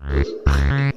Ay.